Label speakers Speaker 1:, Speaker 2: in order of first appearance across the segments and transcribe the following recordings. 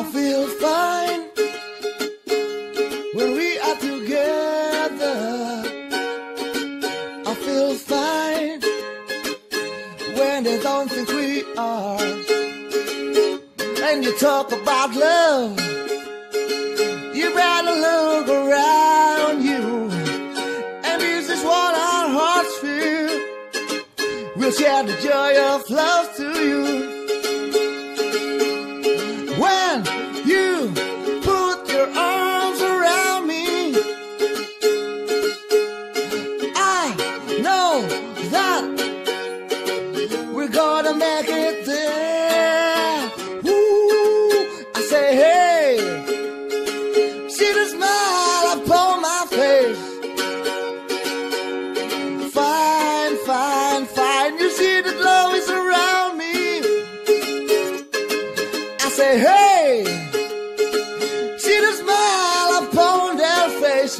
Speaker 1: I feel fine when we are together. I feel fine when they don't think we are. And you talk about love, you better look around you. And this is what our hearts feel. We'll share the joy of love to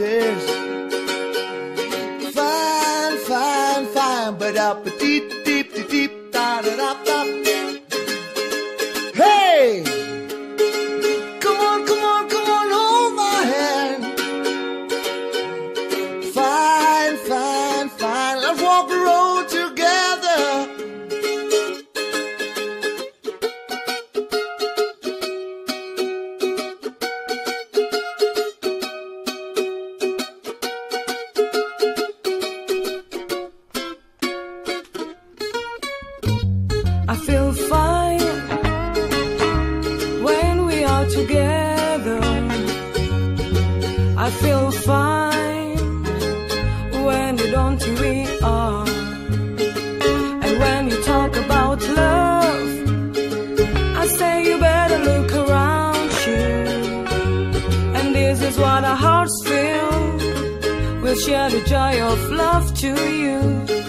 Speaker 1: faces. Fine, fine, fine, but up
Speaker 2: I feel fine when we are together. I feel fine when you don't think we are. And when you talk about love, I say you better look around you. And this is what our hearts feel. We'll share the joy of love to you.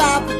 Speaker 2: bạc